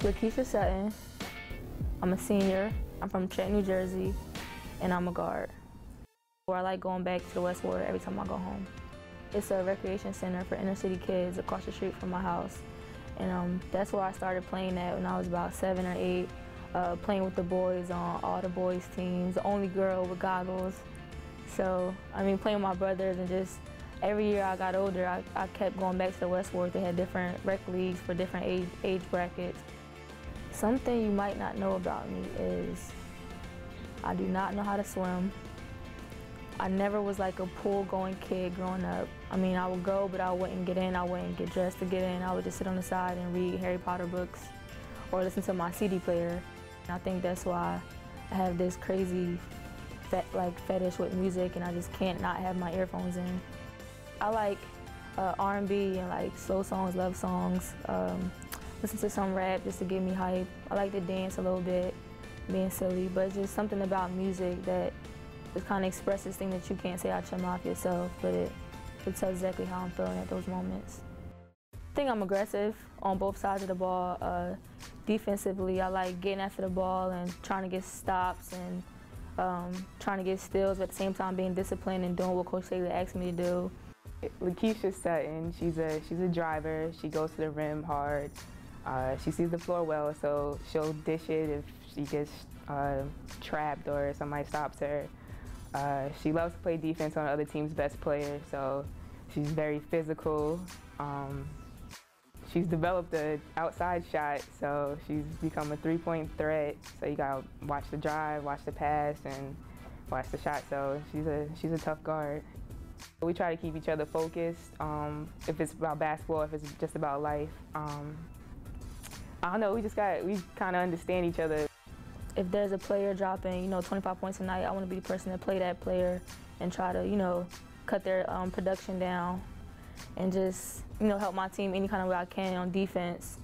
La'Keisha Sutton. I'm a senior. I'm from Trenton, New Jersey, and I'm a guard. Where I like going back to the West Ward every time I go home. It's a recreation center for inner city kids across the street from my house. And um, that's where I started playing at when I was about seven or eight, uh, playing with the boys on all the boys teams, the only girl with goggles. So, I mean, playing with my brothers and just every year I got older, I, I kept going back to the West Ward. They had different rec leagues for different age, age brackets. Something you might not know about me is I do not know how to swim. I never was like a pool going kid growing up. I mean, I would go, but I wouldn't get in. I wouldn't get dressed to get in. I would just sit on the side and read Harry Potter books or listen to my CD player. I think that's why I have this crazy fet like fetish with music and I just can't not have my earphones in. I like uh, R&B and like slow songs, love songs. Um, listen to some rap just to get me hype. I like to dance a little bit, being silly, but just something about music that just kind of expresses things that you can't say out your mouth yourself, but it, it tells exactly how I'm feeling at those moments. I think I'm aggressive on both sides of the ball. Uh, defensively, I like getting after the ball and trying to get stops and um, trying to get steals, but at the same time being disciplined and doing what Coach Staley asked me to do. La'Keisha Sutton, she's a, she's a driver. She goes to the rim hard. Uh, she sees the floor well, so she'll dish it if she gets uh, trapped or somebody stops her. Uh, she loves to play defense on the other team's best player, so she's very physical. Um, she's developed an outside shot, so she's become a three-point threat. So you gotta watch the drive, watch the pass, and watch the shot. So she's a she's a tough guard. We try to keep each other focused. Um, if it's about basketball, if it's just about life. Um, I don't know. We just got we kind of understand each other. If there's a player dropping, you know, 25 points a night, I want to be the person to play that player and try to, you know, cut their um, production down and just, you know, help my team any kind of way I can on defense.